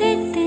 presente.